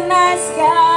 the night sky